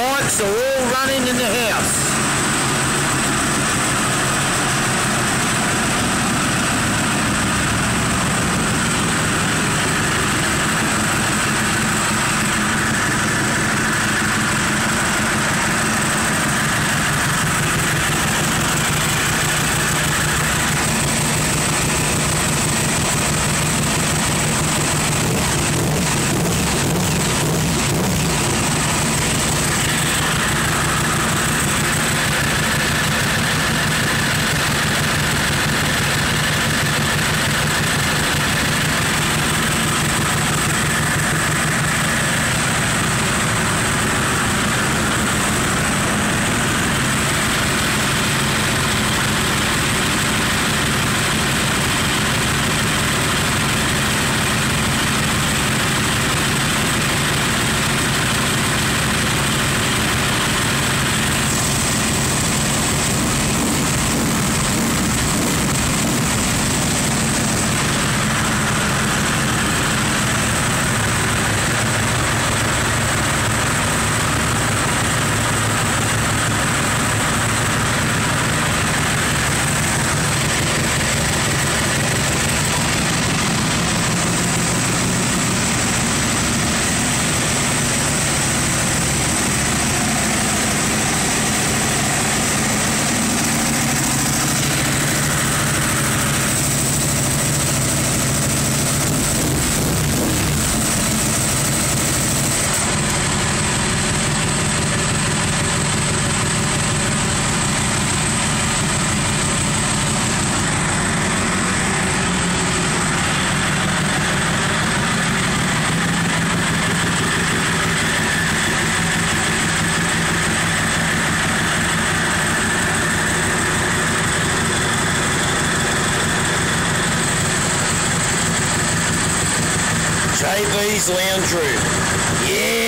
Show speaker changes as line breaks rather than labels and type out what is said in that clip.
mics are all running in the house. JB's Lounge Room. Yeah!